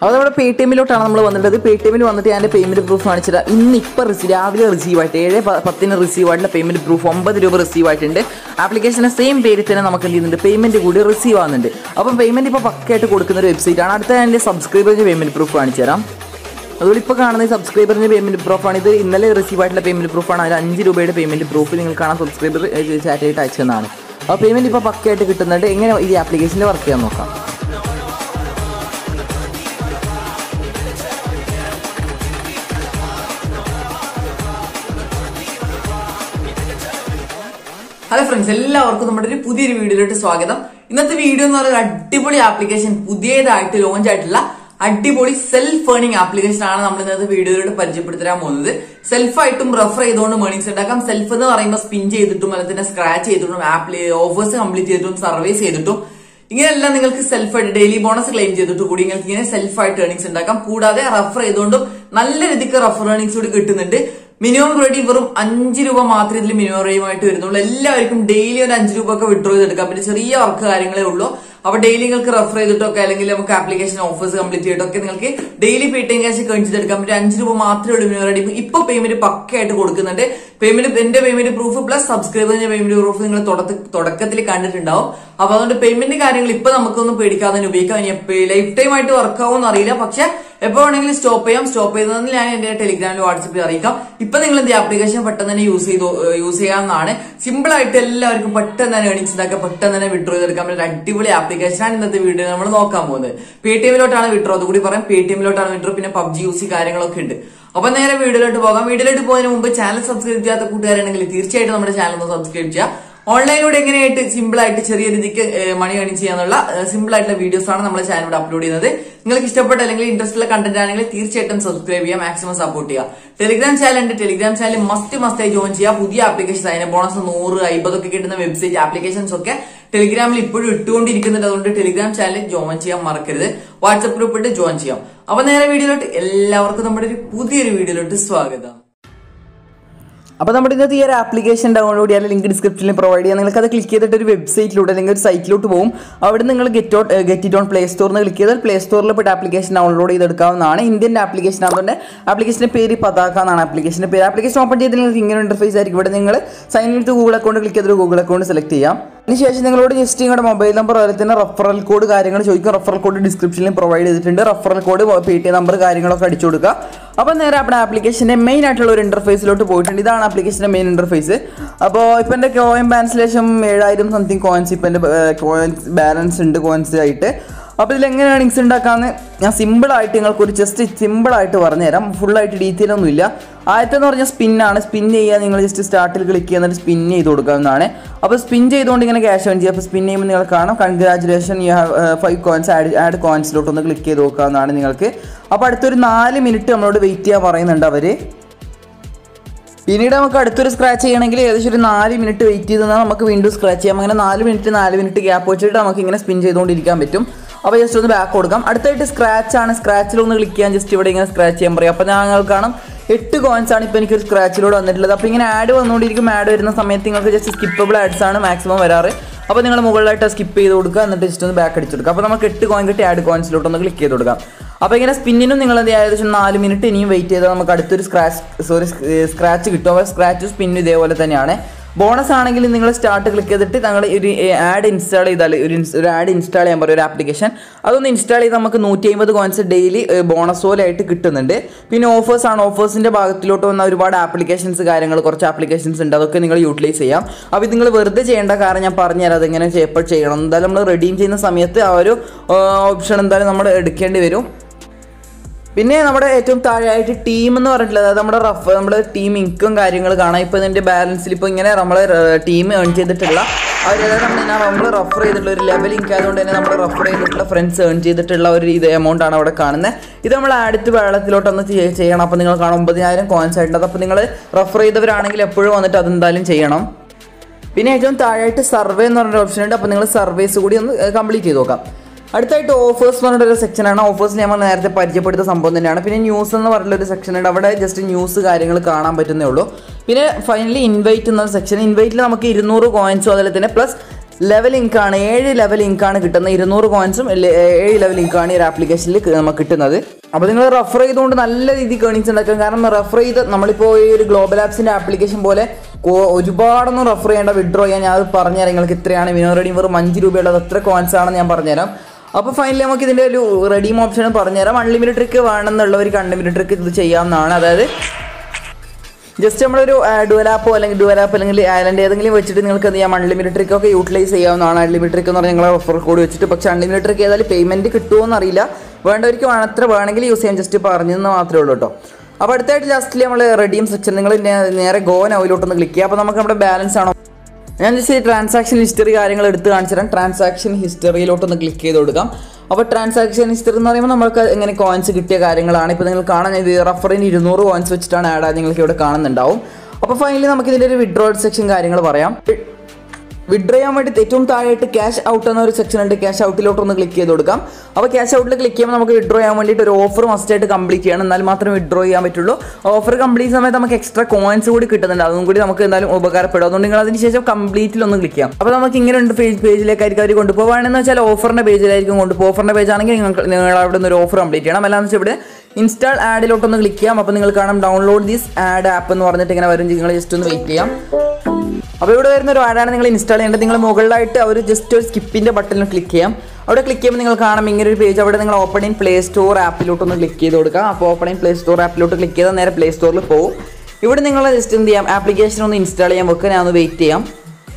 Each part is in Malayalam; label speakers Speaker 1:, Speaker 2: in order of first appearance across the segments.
Speaker 1: അപ്പോൾ നമ്മുടെ പേ ടി എമ്മിലോട്ടാണ് നമ്മൾ വന്നിട്ടത് പേ ടി എമ്മിൽ വന്നിട്ട് ഞാൻ പേയ്മെന്റ് പ്രൂഫ് കാണിച്ചത് ഇന്ന് ഇപ്പോൾ റിസീവ് രാവിലെ റിസീവ് ആയിട്ട് ഏഴ് പത്തിന് റിസീവ് ആയിട്ടുള്ള പേയ്മെന്റ് പ്രൂഫ് ഒമ്പത് രൂപ റിസീവ് ആയിട്ടുണ്ട്. ആപ്ലിക്കേഷന്റെ സെയിം പേരിൽ തന്നെ നമുക്ക് എന്ത് ചെയ്യുന്നുണ്ട്? പേയ്മെന്റ് കൂടി റിസീവ് ആവുന്നുണ്ട്. അപ്പം പേയ്മെന്റ് ഇപ്പോൾ പക്കയായിട്ട് കൊടുക്കുന്ന ഒരു വെബ്സൈറ്റ് ആണ്. അടുത്ത ഞാൻ സബ്സ്ക്രൈബറിന്റെ പേയ്മെന്റ് പ്രൂഫ് കാണിച്ചു തരാം. അതുപോലെ ഇപ്പോൾ കാണുന്ന സബ്സ്ക്രൈബറിന്റെ പേയ്മെന്റ് പ്രൂഫാണ് ഇത് ഇന്നലെ റിസീവ് ആയിട്ടുള്ള പേയ്മെന്റ് പ്രൂഫാണ് അതിൽ അഞ്ച് രൂപയുടെ പേയ്മെന്റ് പ്രൂഫ് നിങ്ങൾ കാണാൻ സബ്സ്ക്രൈബർ ചാറ്റായിട്ട് അയച്ചതെന്നാണ് അപ്പോൾ പേയ്മെന്റ് ഇപ്പോൾ പക്കയായിട്ട് കിട്ടുന്നുണ്ട്. എങ്ങനെ ഈ ആപ്ലിക്കേഷനിൽ വർക്ക് ചെയ്യാൻ നോക്കാം? ഹലോ ഫ്രണ്ട്സ് എല്ലാവർക്കും നമ്മുടെ ഒരു പുതിയൊരു വീഡിയോയിലോട്ട് സ്വാഗതം. ഇന്നത്തെ വീഡിയോ എന്ന് പറയുന്നത് അടിപൊളി ആപ്ലിക്കേഷൻ പുതിയതായിട്ട് ലോഞ്ച് ആയിട്ടുള്ള അടിപൊളി സെൽഫ് ഏണിംഗ് ആപ്ലിക്കേഷൻ ആണ് നമ്മൾ ഇന്നത്തെ വീഡിയോയിലൂടെ പരിചയപ്പെടുത്താൻ പോകുന്നത്. സെൽഫായിട്ടും റെഫർ ചെയ്തുകൊണ്ട് മേണിങ്സ് ഉണ്ടാക്കാം സെൽഫ് എന്ന് പറയുമ്പോൾ സ്പിൻ ചെയ്തിട്ടും അല്ലെങ്കിൽ തന്നെ സ്ക്രാച്ച് ചെയ്തിട്ടും ആപ്ലി ഓഫേഴ്സ് കംപ്ലീറ്റ് ചെയ്തിട്ടും സർവീസ് ചെയ്തിട്ടും. ഇങ്ങനെയെല്ലാം നിങ്ങൾക്ക് സെൽഫായിട്ട് ഡെയിലി ബോണസ് ക്ലെയിം ചെയ്തിട്ട് കൂടി നിങ്ങൾക്ക് ഇങ്ങനെ സെൽഫായിട്ട് ഏണിങ്സ് ഉണ്ടാക്കാം. കൂടാതെ റഫർ ചെയ്തുകൊണ്ടും നല്ല രീതിക്ക് റഫർ ഏണിങ്സ് കൂടി കിട്ടുന്നുണ്ട്. മിനിമം ക്രെഡിറ്റ് വെറും അഞ്ച് രൂപ മാത്രമേ ഇതിൽ മിനിമം റേയുമായിട്ട് വരുന്നുള്ളൂ. എല്ലാവർക്കും ഡെയിലി ഒരു അഞ്ച് രൂപ ഒക്കെ വിഡ്രോ ചെയ്തെടുക്കാം. പിന്നെ ചെറിയ വർക്ക് കാര്യങ്ങളേ ഉള്ളൂ. അപ്പൊ ഡെയിലി നിങ്ങൾക്ക് റെഫർ ചെയ്തിട്ടൊക്കെ അല്ലെങ്കിൽ നമുക്ക് ആപ്ലിക്കേഷൻ ഓഫേഴ്സ് കംപ്ലീറ്റ് ചെയ്തിട്ടൊക്കെ നിങ്ങൾക്ക് daily Paytm cash ചെയ്തെടുക്കാൻ പറ്റും അഞ്ച് രൂപ മാത്രമേ ഉള്ളൂ മിനിമം റെഡി ഇപ്പൊ പേയ്മെന്റ് പക്കയായിട്ട് കൊടുക്കുന്നുണ്ട്. പേയ്മെന്റ് എന്റെ പേയ്മെന്റ് പ്രൂഫ് പ്ലസ് സബ്സ്ക്രൈബറിന്റെ പേയ്മെന്റ് പ്രൂഫ് നിങ്ങൾ തുടക്കത്തിൽ കണ്ടിട്ടുണ്ടാവും. അപ്പൊ അതുകൊണ്ട് പേയ്മെന്റ് കാര്യങ്ങൾ ഇപ്പൊ നമുക്കൊന്നും പേടിക്കാതെ ഉപയോഗിക്കാം. ലൈഫ് ടൈം ആയിട്ട് വർക്ക് ആവുമെന്ന് അറിയില്ല പക്ഷെ എപ്പോ വേണമെങ്കിലും സ്റ്റോപ്പ് ചെയ്യാം. സ്റ്റോപ്പ് ചെയ്തതെന്ന് ഞാൻ എന്റെ ടെലിഗ്രാമിൽ വാട്സപ്പിൽ അറിയിക്കാം. ഇപ്പൊ നിങ്ങൾ എന്ത് ആപ്ലിക്കേഷൻ പെട്ടെന്ന് തന്നെ യൂസ് ചെയ്തു യൂസ് ചെയ്യാവുന്നതാണ്. സിമ്പിൾ ആയിട്ട് എല്ലാവർക്കും പെട്ടെന്ന് തന്നെ ഏണിങ്സ് ഉണ്ടാക്കാൻ പെട്ടെന്ന് തന്നെ വിഡ്രോ ചെയ്തെടുക്കാൻ പറ്റുന്ന അടിപൊളി ആപ്ലിക്കേഷനാണ് ഇന്നത്തെ വീഡിയോ നമ്മൾ നോക്കാൻ പോകുന്നത്. പേ ടി എമ്മിലോട്ടാണ് വിഡ്രോ അതുകൂടി പറയാം. പേ ടി എമ്മിലോട്ടാണ് വിഡ്രോ പിന്നെ പബ്ജി യൂസി കാര്യങ്ങളൊക്കെ ഉണ്ട്. അപ്പൊ നേരെ വീഡിയോയിലോട്ട് പോകാം. വീഡിയോയിലോട്ട് പോകുന്നതിന് മുമ്പ് ചാനൽ സബ്സ്ക്രൈബ് ചെയ്യാത്ത കൂട്ടുകാരാണെങ്കിൽ തീർച്ചയായിട്ടും നമ്മുടെ ചാനൽ ഒന്ന് സബ്സ്ക്രൈബ് ചെയ്യുക. ഓൺലൈനിലൂടെ എങ്ങനെയായിട്ട് സിമ്പിൾ ആയിട്ട് ചെറിയ രീതിക്ക് മണി അണി ചെയ്യാനുള്ള സിമ്പിൾ ആയിട്ടുള്ള വീഡിയോസ് ആണ് നമ്മുടെ ചാനലിലൂടെ അപ്ലോഡ് ചെയ്യുന്നത്. നിങ്ങൾക്ക് ഇഷ്ടപ്പെട്ട അല്ലെങ്കിൽ ഇൻട്രസ്റ്റ് ഉള്ള കണ്ടന്റ് ആണെങ്കിൽ തീർച്ചയായിട്ടും സബ്സ്ക്രൈബ് ചെയ്യുക മാക്സിമം സപ്പോർട്ട് ചെയ്യുക. ടെലിഗ്രാം ചാനൽ ഉണ്ട്. ടെലിഗ്രാം ചാനൽ മസ്റ്റ് മസ്റ്റ് ആയി ജോയിൻ ചെയ്യുക. പുതിയ ആപ്ലിക്കേഷൻ അതിന് ബോണസ് നൂറ് അമ്പതൊക്കെ കിട്ടുന്ന വെബ്സൈറ്റ് ആപ്ലിക്കേഷൻസ് ഒക്കെ ടെലിഗ്രാമിൽ ഇപ്പോഴും ഇട്ടുകൊണ്ടിരിക്കുന്നുണ്ട്. അതുകൊണ്ട് ടെലിഗ്രാം ചാനൽ ജോയിൻ ചെയ്യാൻ മറക്കരുത്. വാട്സപ്പ് ഗ്രൂപ്പ് ഇട്ട് ജോയിൻ ചെയ്യാം. അപ്പൊ നേരെ വീഡിയോയിലോട്ട് എല്ലാവർക്കും നമ്മുടെ ഒരു പുതിയൊരു വീഡിയോയിലോട്ട് സ്വാഗതം. അപ്പോൾ നമ്മുടെ ഇന്നത്തെ ഈ ഒരു ആപ്ലിക്കേഷൻ ഡൗൺലോഡ് ചെയ്യാൻ ലിങ്ക് ഡിസ്ക്രിപ്ഷനിൽ പ്രൊവൈഡ് ചെയ്യാം നിങ്ങൾക്ക് അത് ക്ലിക്ക് ചെയ്തിട്ട് ഒരു വെബ്സൈറ്റിലൂടെ അല്ലെങ്കിൽ ഒരു സൈറ്റിലോട്ട് പോകും അവിടെ നിങ്ങൾ get out get it on play സ്റ്റോറിൽ നിന്ന് ക്ലിക്ക് ചെയ്താൽ പ്ലേ സ്റ്റോറിൽ പോയിട്ട് ആപ്ലിക്കേഷൻ ഡൗൺലോഡ് ചെയ്തെടുക്കാവുന്നതാണ്. ഇന്ത്യൻ ആപ്ലിക്കേഷൻ അതുകൊണ്ട് ആപ്ലിക്കേഷന്റെ പേര് പതാക്ക എന്നാണ് ആപ്ലിക്കേഷന്റെ പേര്. ആപ്ലിക്കേഷൻ ഓപ്പൺ ചെയ്ത് നിങ്ങൾക്ക് ഇങ്ങനെ ഇന്റർഫേസ് ആയിരിക്കും. ഇവിടെ നിങ്ങൾ sign in to Google account click ചെയ്തിട്ട് ഗൂഗിൾ അക്കൗണ്ട് സെലക്ട് ചെയ്യാം. അതിനുശേഷം നിങ്ങളോട് ജസ്റ്റ് നിങ്ങളുടെ മൊബൈൽ നമ്പർ അതുപോലെ തന്നെ റഫറൽ കോഡ് കാര്യങ്ങൾ ചോദിക്കും. റഫറൽ കോഡ് ഡിസ്ക്രിപ്ഷനിൽ പ്രൊവൈഡ് ചെയ്തിട്ടുണ്ട്. Referral code pay T number കാര്യങ്ങളൊക്കെ അടിച്ചു കൊടുക്കുക. അപ്പോൾ നേരെ അവിടെ ആപ്ലിക്കേഷന്റെ മെയിൻ ആയിട്ടുള്ള ഒരു ഇന്റർഫേസിലോട്ട് പോയിട്ടുണ്ട്. ഇതാണ് ആപ്ലിക്കേഷന്റെ മെയിൻ ഇന്റർഫേസ് അപ്പോൾ ഇപ്പോൾ എന്റെ കോയിൻ ബാലൻസ് ശേഷം ഏഴായിരം സംതിങ് കോയിൻസ് ഇപ്പോൾ എന്റെ കോയിൻസ് ബാലൻസ് ഉണ്ട് കോയിൻസ് ആയിട്ട്. അപ്പോൾ ഇതിൽ എങ്ങനെ ഏണിങ്സ് ഉണ്ടാക്കാമെന്ന് ഞാൻ സിമ്പിളായിട്ട് നിങ്ങൾക്ക് ഒരു ജസ്റ്റ് സിമ്പിളായിട്ട് പറഞ്ഞുതരാം. ഫുള്ളായിട്ട് ഡീറ്റെയിൽ ഒന്നുമില്ല. ആദ്യത്തെ എന്ന് പറഞ്ഞാൽ സ്പിന്നാണ് സ്പിൻ ചെയ്യുക നിങ്ങൾ ജസ്റ്റ് സ്റ്റാർട്ടിൽ ക്ലിക്ക് ചെയ്യുക എന്നിട്ട് സ്പിൻ ചെയ്ത് കൊടുക്കാവുന്നതാണ്. അപ്പോൾ സ്പിൻ ചെയ്തുകൊണ്ട് ഇങ്ങനെ ക്യാഷ് ഓൺ ചെയ്യുക അപ്പോൾ സ്പിൻ ചെയ്യുമ്പോൾ നിങ്ങൾ കാണാം. Congratulation you have five coins add add കോയിൻസിലോട്ട് ഒന്ന് ക്ലിക്ക് ചെയ്ത് നോക്കാവുന്നതാണ് നിങ്ങൾക്ക്. അപ്പോൾ അടുത്തൊരു നാല് മിനിറ്റ് നമ്മളോട് വെയിറ്റ് ചെയ്യാൻ പറയുന്നുണ്ട് അവർ പിന്നീട് നമുക്ക് അടുത്തൊരു സ്ക്രാച്ച് ചെയ്യണമെങ്കിൽ ഏകദേശം ഒരു നാല് മിനിറ്റ് വെയിറ്റ് ചെയ്ത് നമുക്ക് വീണ്ടും സ്ക്രാച്ച് ചെയ്യാം. അങ്ങനെ നാല് മിനിറ്റ് നാല് മിനിറ്റ് ഗ്യാപ്പ് വെച്ചിട്ട് നമുക്ക് ഇങ്ങനെ സ്പിൻ ചെയ്തുകൊണ്ടിരിക്കാൻ പറ്റും. അപ്പോൾ ജസ്റ്റ് ഒന്ന് ബാക്ക് കൊടുക്കാം. അടുത്തായിട്ട് സ്ക്രാച്ച് ആണ്. സ്ക്രാച്ചിൽ ഒന്ന് ക്ലിക്ക് ചെയ്യാൻ ജസ്റ്റ് ഇവിടെ ഇങ്ങനെ സ്ക്രാച്ച് ചെയ്യാൻ പറയും. അപ്പോൾ ഞങ്ങൾ കാണാം. എട്ട് കോയിൻസ് ആണ് ഇപ്പോൾ എനിക്കൊരു സ്ക്രാച്ചിലൂടെ വന്നിട്ടുള്ളത്. അപ്പോൾ ഇങ്ങനെ ആഡ് വന്നുകൊണ്ടിരിക്കും. ആഡ് വരുന്ന സമയത്ത് നിങ്ങൾക്ക് ജസ്റ്റ് സ്കിപ്പബിൾ ആഡ്സ് ആണ് മാക്സിമം വരാറ്. അപ്പോൾ നിങ്ങൾ മുകളിലായിട്ട് സ്കിപ്പ് ചെയ്ത് കൊടുക്കുക. എന്നിട്ട് ജസ്റ്റ് ഒന്ന് ബാക്ക് അടിച്ചു കൊടുക്കുക. അപ്പോൾ നമുക്ക് എട്ട് കോയിൻ കിട്ടി. ആഡ് കോയിൻസിലോട്ട് ഒന്ന് ക്ലിക്ക് ചെയ്ത് കൊടുക്കാം. അപ്പോൾ ഇങ്ങനെ സ്പിന്നിനും നിങ്ങൾ എന്ത്? ഏകദേശം നാല് മിനിറ്റ് ഇനിയും വെയിറ്റ് ചെയ്താൽ നമുക്ക് അടുത്തൊരു സ്ക്രാച്ച് സോറി സ്ക്രാച്ച് കിട്ടും. അപ്പോൾ സ്ക്രാച്ച് സ്പിന്നും ഇതേപോലെ തന്നെയാണ്. ബോണസ് ആണെങ്കിൽ നിങ്ങൾ സ്റ്റാർട്ട് ക്ലിക്ക് ചെയ്തിട്ട് നിങ്ങൾ ഒരു ആഡ് ഇൻസ്റ്റാൾ ചെയ്താൽ ഒരു ഒരു ആഡ് ഇൻസ്റ്റാൾ ചെയ്യാൻ പറയും ഒരു ആപ്ലിക്കേഷൻ അതൊന്ന് ഇൻസ്റ്റാൾ ചെയ്ത് നമുക്ക് നൂറ്റി അമ്പത് കോയിൻസ് ഡെയിലി ബോണസ് പോലെയായിട്ട് കിട്ടുന്നുണ്ട്. പിന്നെ ഓഫേഴ്സ് ആണ്. ഓഫേഴ്സിന്റെ ഭാഗത്തിലോട്ട് വന്ന ഒരുപാട് ആപ്ലിക്കേഷൻസ് കാര്യങ്ങൾ കുറച്ച് ആപ്ലിക്കേഷൻസ് ഉണ്ട്. അതൊക്കെ നിങ്ങൾ യൂട്ടിലൈസ് ചെയ്യാം. അപ്പോൾ ഇത് നിങ്ങൾ വെറുതെ ചെയ്യേണ്ട കാരണം ഞാൻ പറഞ്ഞുതരാം. അതെങ്ങനെ എപ്പോൾ ചെയ്യണം. എന്തായാലും നമ്മൾ റെഡീം ചെയ്യുന്ന സമയത്ത് ആ ഒരു ഓപ്ഷൻ എന്തായാലും നമ്മൾ എടുക്കേണ്ടി വരും. പിന്നെ നമ്മുടെ ഏറ്റവും താഴെയായിട്ട് ടീം എന്ന് പറഞ്ഞിട്ടുള്ളത് അതായത് നമ്മുടെ റഫ് നമ്മൾ ടീം ഇൻകം കാര്യങ്ങൾ കാണാം. ഇപ്പോൾ ഇതിന്റെ ബാലൻസിൽ ഇപ്പോൾ ഇങ്ങനെ നമ്മൾ ടീം ഏൺ ചെയ്തിട്ടുള്ള അവർ നമ്മൾ നമ്മൾ റഫർ ചെയ്തിട്ടുള്ള ഒരു ലെവൽ ഇൻകം ആയതുകൊണ്ട് തന്നെ നമ്മൾ റഫർ ചെയ്തിട്ടുള്ള ഫ്രണ്ട്സ് ഏൺ ചെയ്തിട്ടുള്ള ഒരു ഇത് എമൗണ്ട് ആണ് അവിടെ കാണുന്നത് ഇത് നമ്മൾ അടുത്ത് വെള്ളത്തിലോട്ടൊന്ന് ഒന്ന് ചെയ്യണം. അപ്പോൾ നിങ്ങൾ കാണാം ഒമ്പതിനായിരം കോയിൻസ് ആയിട്ടുണ്ട്. അപ്പോൾ നിങ്ങൾ റഫർ ചെയ്തവരാണെങ്കിൽ എപ്പോഴും വന്നിട്ട് അതെന്തായാലും ചെയ്യണം. പിന്നെ ഏറ്റവും താഴെയായിട്ട് സർവേ എന്ന് പറഞ്ഞൊരു ഓപ്ഷൻ ഉണ്ട്. അപ്പോൾ നിങ്ങൾ സർവേസ് കൂടി ഒന്ന് കംപ്ലീറ്റ് ചെയ്ത് നോക്കാം. അടുത്തായിട്ട് ഓഫേഴ്സ് എന്ന് പറഞ്ഞൊരു സെക്ഷനാണ് ഓഫേഴ്സ് നമ്മൾ നേരത്തെ പരിചയപ്പെടുത്ത സംഭവം തന്നെയാണ്. പിന്നെ ന്യൂസ് എന്ന് പറഞ്ഞൊരു സെക്ഷൻ ഉണ്ട്. അവിടെ ജസ്റ്റ് ന്യൂസ് കാര്യങ്ങൾ കാണാൻ പറ്റുന്നേ ഉള്ളൂ. പിന്നെ ഫൈനലി ഇൻവൈറ്റ് എന്ന സെക്ഷൻ ഇൻവൈറ്റിൽ നമുക്ക് ഇരുന്നൂറ് കോയിൻസും അതുപോലെ തന്നെ പ്ലസ് ലെവൽ ഇൻകാണ് ഏഴ് ലെവൽ ഇൻകാണ് കിട്ടുന്നത്. ഇരുന്നൂറ് കോയിൻസും ഏഴ് ലെവൽ ഇൻകാണ് ഈ ഒരു ആപ്ലിക്കേഷനിൽ നമുക്ക് കിട്ടുന്നത്. അപ്പോൾ നിങ്ങൾ റെഫർ ചെയ്തുകൊണ്ട് നല്ല രീതിയിൽ കേണിങ്സ് ഉണ്ടാക്കാം കാരണം റെഫർ ചെയ്ത് നമ്മളിപ്പോൾ ഈ ഒരു ഗ്ലോബൽ ആപ്സിന്റെ ആപ്ലിക്കേഷൻ പോലെ ഒരുപാടൊന്നും റെഫർ ചെയ്യേണ്ട വിഡ്രോ ചെയ്യാൻ ഞാൻ അത് പറഞ്ഞുതരാം. നിങ്ങൾക്ക് ഇത്രയാണ് വിനോ വെറും അഞ്ച് രൂപയുള്ളത്. എത്ര കോയിൻസ് ആണെന്ന് ഞാൻ പറഞ്ഞുതരാം. അപ്പോൾ ഫൈനലി നമുക്ക് ഇതിന്റെ ഒരു റെഡീം ഓപ്ഷൻ പറഞ്ഞുതരാം. അൺലിമിറ്റഡ് ട്രിക്ക് വേണമെന്നുള്ളവർക്ക് അൺലിമിറ്റഡ് ട്രിക്ക് ഇത് ചെയ്യാവുന്നതാണ്. അതായത് ജസ്റ്റ് നമ്മളൊരു ഡുവൽ ആപ്പോ അല്ലെങ്കിൽ ഡുവൽ ആപ്പ് അല്ലെങ്കിൽ ഐലൻഡ് ഏതെങ്കിലും വെച്ചിട്ട് നിങ്ങൾക്ക് എന്ത് ചെയ്യാം? അൺലിമിറ്റഡ് ട്രിക്ക് ഒക്കെ യൂട്ടിലൈസ് ചെയ്യാവുന്നതാണ്. അൺലിമിറ്റഡ് ട്രിക്ക് എന്ന് പറഞ്ഞാൽ ഞങ്ങൾ ഓഫർ കോഡ് വെച്ചിട്ട്. പക്ഷേ അൺലിമിറ്റഡ് ട്രിക്ക് ഏതായാലും പേയ്മെന്റ് കിട്ടുമോ എന്നറിയില്ല വേണ്ടവർക്ക് വേണത്ര വേണമെങ്കിൽ യൂസ് ചെയ്യാൻ ജസ്റ്റ് പറഞ്ഞെന്ന് മാത്രമേ ഉള്ളൂ കേട്ടോ. അപ്പോൾ അടുത്തായിട്ട് ലാസ്റ്റിൽ നമ്മൾ റെഡീം സെക്ഷൻ നിങ്ങൾ നേരെ ഗോ നൗയിലോട്ടൊന്ന് ക്ലിക്ക് ചെയ്യുക. അപ്പോൾ നമുക്ക് നമ്മുടെ ബാലൻസ് ആണോ? ഞാൻ ജസ്റ്റ് ട്രാൻസാക്ഷൻ ഹിസ്റ്ററി കാര്യങ്ങൾ എടുത്ത് കാണിച്ചു തരാം. ട്രാൻസാക്ഷൻ ഹിസ്റ്ററിയിലോട്ടൊന്ന് ക്ലിക്ക് ചെയ്ത് കൊടുക്കാം. അപ്പോൾ ട്രാൻസാക്ഷൻ ഹിസ്റ്ററി എന്ന് പറയുമ്പോൾ നമുക്ക് എങ്ങനെ കോയിൻസ് കിട്ടിയ കാര്യങ്ങളാണ്. ഇപ്പോൾ നിങ്ങൾ കാണാൻ ഇത് റഫറിന് ഇരുന്നൂറ് കോയിൻസ് വെച്ചിട്ടാണ് ആഡ് ആയത്. നിങ്ങൾക്ക് ഇവിടെ കാണുന്നുണ്ടാവും. അപ്പോൾ ഫൈനലി നമുക്ക് ഇതിന്റെ ഒരു വിഡ്രോൾ സെക്ഷൻ കാര്യങ്ങൾ പറയാം. വിഡ്രോ ചെയ്യാൻ വേണ്ടി ഏറ്റവും താഴെയായിട്ട് ക്യാഷ് ഔട്ട് എന്നൊരു സെക്ഷൻ ഉണ്ട്. ക്യാഷ് ഔട്ടിലോട്ട് ഒന്ന് ക്ലിക്ക് ചെയ്ത് കൊടുക്കാം. അപ്പോൾ ക്യാഷ് ഔട്ടിൽ ക്ലിക്ക് ചെയ്യുമ്പോൾ നമുക്ക് വിഡ്രോ ചെയ്യാൻ വേണ്ടിയിട്ട് ഒരു ഓഫർ മസ്റ്റ് ആയിട്ട് കംപ്ലീറ്റ് ചെയ്യണം. എന്നാൽ മാത്രമേ വിഡ്രോ ചെയ്യാൻ പറ്റുള്ളൂ. ഓഫർ കംപ്ലീറ്റ് സമയത്ത് നമുക്ക് എക്സ്ട്രാ കോയിൻസ് കൂടി കിട്ടുന്നുണ്ട്. അതും കൂടി നമുക്ക് എന്തായാലും ഉപകാരപ്പെടും. അതുകൊണ്ട് നിങ്ങൾ അതിന് ശേഷം കംപ്ലീറ്റിൽ ഒന്ന് ക്ലിക്ക് ചെയ്യാം. അപ്പോൾ നമുക്ക് ഇങ്ങനെ ഉണ്ട് പേജ് പേജിലേക്കായിരിക്കും അവർ കൊണ്ടുപോകുകയാണെന്ന് വെച്ചാൽ ഓഫറിന്റെ പേജിലായിരിക്കും കൊണ്ടുപോകും ഓഫറിന്റെ പേജ് ആണെങ്കിൽ നിങ്ങൾക്ക് നിങ്ങൾ അവിടെ നിന്ന് ഒരു ഓഫർ കംപ്ലീറ്റ് ചെയ്യണം. അല്ലാന്ന് വെച്ചാൽ ഇവിടെ ഇൻസ്റ്റാൾ ആഡിലോട്ടൊന്ന് ക്ലിക്ക് ചെയ്യാം. അപ്പോൾ നിങ്ങൾ കാണാം ഡൗൺലോഡ് ദിസ് ആഡ് ആപ്പ് എന്ന് പറഞ്ഞിട്ട് ഇങ്ങനെ വരും. നിങ്ങൾ ജസ്റ്റ് ഒന്ന് വെയിറ്റ് ചെയ്യാം. അപ്പോൾ ഇവിടെ വരുന്ന ഒരു ആഡാണ് നിങ്ങൾ ഇൻസ്റ്റാൾ ചെയ്യേണ്ടത്. നിങ്ങൾ മുകളിലായിട്ട് അവർ ജസ്റ്റ് ഒരു സ്കിപ്പിന്റെ ബട്ടണിൽ ക്ലിക്ക് ചെയ്യാം. അവിടെ ക്ലിക്ക് ചെയ്യുമ്പോൾ നിങ്ങൾ കാണാം ഇങ്ങനെ ഒരു പേജ് അവിടെ നിങ്ങൾ ഓപ്പൺ ഇൻ പ്ലേ സ്റ്റോർ ആപ്പിലോട്ടൊന്ന് ക്ലിക്ക് ചെയ്ത് കൊടുക്കുക. അപ്പോൾ ഓപ്പൺ ഇൻ പ്ലേ സ്റ്റോർ ആപ്പിലോട്ട് ക്ലിക്ക് ചെയ്താൽ നേരെ പ്ലേ സ്റ്റോറിൽ പോകും ഇവിടെ നിങ്ങൾ ജസ്റ്റ് എന്ത് ചെയ്യാം? ആപ്ലിക്കേഷൻ ഒന്ന് ഇൻസ്റ്റാൾ ചെയ്യാൻ വെക്കുക. ഞാൻ ഒന്ന് വെയിറ്റ് ചെയ്യാം.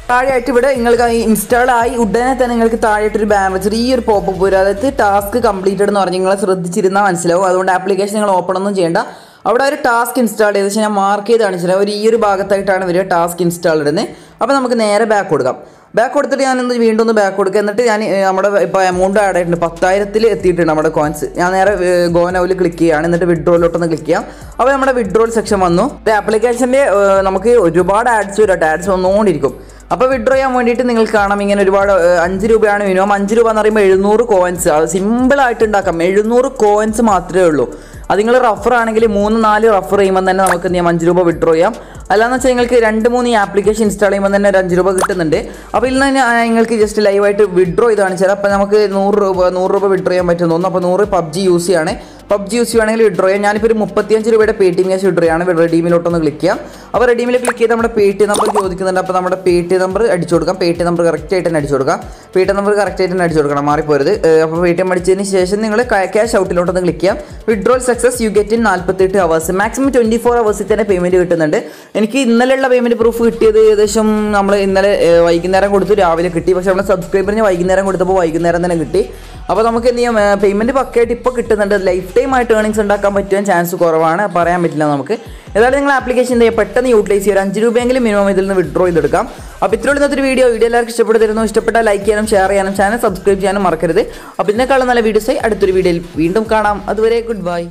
Speaker 1: താഴെയായിട്ട് ഇവിടെ നിങ്ങൾക്ക് ഇൻസ്റ്റാൾ ആയി ഉടനെ തന്നെ നിങ്ങൾക്ക് താഴെയായിട്ട് ഒരു ബാനർ ചെറിയൊരു പോപ്പ് വരും. അതായത് ടാസ്ക് കംപ്ലീറ്റഡ് എന്ന് പറഞ്ഞ് നിങ്ങൾ ശ്രദ്ധിച്ചിരുന്നാൽ മനസ്സിലാവും. അതുകൊണ്ട് ആപ്ലിക്കേഷൻ നിങ്ങൾ ഓപ്പൺ ഒന്നും ചെയ്യേണ്ട. അവിടെ ഒരു ടാസ്ക് ഇൻസ്റ്റാൾ ചെയ്ത് വെച്ചാൽ ഞാൻ മാർക്ക് ചെയ്ത് കാണിച്ചില്ല. ഒരു ഈ ഒരു ഭാഗത്തായിട്ടാണ് വരിക ടാസ്ക് ഇൻസ്റ്റാൾ ഇടുന്നത് അപ്പോൾ നമുക്ക് നേരെ ബാക്ക് കൊടുക്കാം. ബാക്ക് കൊടുത്തിട്ട് ഞാൻ വീണ്ടും ഒന്ന് ബാക്ക് കൊടുക്കുക. എന്നിട്ട് ഞാൻ നമ്മുടെ ഇപ്പോൾ എമൗണ്ട് ആഡ് ആയിട്ടുണ്ട്. പത്തായിരത്തിൽ എത്തിയിട്ടുണ്ട് നമ്മുടെ കോയിൻസ് ഞാൻ നേരെ ഗോനൗൽ ക്ലിക്ക് ചെയ്യുകയാണ്. എന്നിട്ട് വിഡ്രോയിലോട്ടൊന്ന് ക്ലിക്ക് ചെയ്യാം. അപ്പോൾ നമ്മുടെ വിഡ്രോൾ സെക്ഷൻ വന്നു. ആപ്ലിക്കേഷന്റെ നമുക്ക് ഒരുപാട് ആഡ്സ് വരും ആഡ്സ് വന്നുകൊണ്ടിരിക്കും അപ്പോൾ വിഡ്രോ ചെയ്യാൻ വേണ്ടിയിട്ട് നിങ്ങൾ കാണാം. ഇങ്ങനെ ഒരുപാട് അഞ്ച് രൂപയാണ് മിനിമം അഞ്ച് രൂപ എന്ന് പറയുമ്പോൾ എഴുന്നൂറ് കോയിൻസ് അത് സിമ്പിളായിട്ട് ഉണ്ടാക്കാം. എഴുന്നൂറ് കോയിൻസ് മാത്രമേ ഉള്ളൂ. അത് നിങ്ങൾ റഫർ ആണെങ്കിൽ മൂന്ന് നാല് റഫർ ചെയ്യുമ്പോൾ തന്നെ നമുക്ക് എന്ത് ചെയ്യാം? അഞ്ച് രൂപ വിഡ്രോ ചെയ്യാം. അല്ലാന്ന് വെച്ചാൽ നിങ്ങൾക്ക് രണ്ട് മൂന്ന് ആപ്ലിക്കേഷൻ ഇൻസ്റ്റാൾ ചെയ്യുമ്പോൾ തന്നെ ഒരു അഞ്ച് രൂപ കിട്ടുന്നുണ്ട്. അപ്പോൾ ഇതിൽ നിന്ന് നിങ്ങൾക്ക് ജസ്റ്റ് ലൈവായിട്ട് വിഡ്രോ ചെയ്ത് കാണിച്ചാൽ അപ്പോൾ നമുക്ക് നൂറ് രൂപ നൂറ് രൂപ വിഡ്രോ ചെയ്യാൻ പറ്റുന്നു തോന്നുന്നു. അപ്പോൾ നൂറ് പബ്ജി യൂസ് ചെയ്യാണ്. പബ്ജി യൂസ് ചെയ്യുകയാണെങ്കിൽ വിഡ്രോ ചെയ്യാം. ഞാനിപ്പോൾ ഒരു മുപ്പത്തിയഞ്ച് രൂപയുടെ Paytm cash withdraw ആണ് റെഡീമിലോട്ടൊന്ന് ക്ലിക്ക് ചെയ്യാം. അപ്പോൾ റെഡീമിൽ ക്ലിക്ക് ചെയ്ത് നമ്മുടെ പേ ടി നമ്പർ ചോദിക്കുന്നുണ്ട്. അപ്പോൾ നമ്മുടെ പേ ടി നമ്പർ അടിച്ചു കൊടുക്കാം. പേ ടി നമ്പർ കറക്റ്റ് ആയിട്ട് തന്നെ അടിച്ചു കൊടുക്കാം. പേ ടി നമ്പർ കറക്റ്റ് ആയിട്ട് തന്നെ അടിച്ചു കൊടുക്കണം. മാറിപ്പോരുത്. അപ്പോൾ പേ ടി എം അടിച്ചതിന് ശേഷം നിങ്ങൾ ക്യാഷ് ഔട്ടിലോട്ടൊന്ന് ക്ലിക്ക് ചെയ്യാം. Withdrawal success you get in നാൽപ്പത്തെട്ട് അവേഴ്സ് മാക്സിമം ട്വന്റി ഫോർ അവേഴ്സിൽ തന്നെ പേയ്മെന്റ് കിട്ടുന്നുണ്ട്. എനിക്ക് ഇന്നലെയുള്ള പേയ്മെന്റ് പ്രൂഫ് കിട്ടിയത് ഏകദേശം നമ്മൾ ഇന്നലെ വൈകുന്നേരം കൊടുത്തു. രാവിലെ കിട്ടി. പക്ഷേ നമ്മുടെ സബ്സ്ക്രൈബറിന് വൈകുന്നേരം കൊടുത്തപ്പോൾ വൈകുന്നേരം തന്നെ കിട്ടി. അപ്പോൾ നമുക്ക് എന്ത് ചെയ്യാം പേയ്മെന്റ് പക്കായിട്ട് ഇപ്പോൾ കിട്ടുന്നുണ്ട്. ലൈഫ് ടൈം ആയിട്ട് ഏണിങ്സ് ഉണ്ടാക്കാൻ പറ്റുവാൻ ചാൻസ് കുറവാണ്. പറയാൻ പറ്റില്ല നമുക്ക്. ഏതായാലും നിങ്ങൾ ആപ്ലിക്കേഷൻ ചെയ്യാം പെട്ടെന്ന് യൂട്ടിലൈസ് ചെയ്യുക ഒരു അഞ്ച് രൂപയെങ്കിലും മിനിമം ഇതിൽ നിന്ന് വിഡ്രോ ചെയ്തെടുക്കാം. അപ്പോൾ ഇത്രയുള്ള ഇന്നത്തെ ഒരു വീഡിയോ വീഡിയോ എല്ലാവർക്കും ഇഷ്ടപ്പെട്ടിരുന്നു ഇഷ്ടപ്പെട്ടാൽ ലൈക്ക് ചെയ്യാനും ഷെയർ ചെയ്യാനും ചാനൽ സബ്സ്ക്രൈബ് ചെയ്യാനും മറക്കരുത്. അപ്പോൾ ഇതിനേക്കാളും നല്ല വീഡിയോസായി അടുത്തൊരു വീഡിയോയിൽ വീണ്ടും കാണാം. അതുവരെ ഗുഡ് ബൈ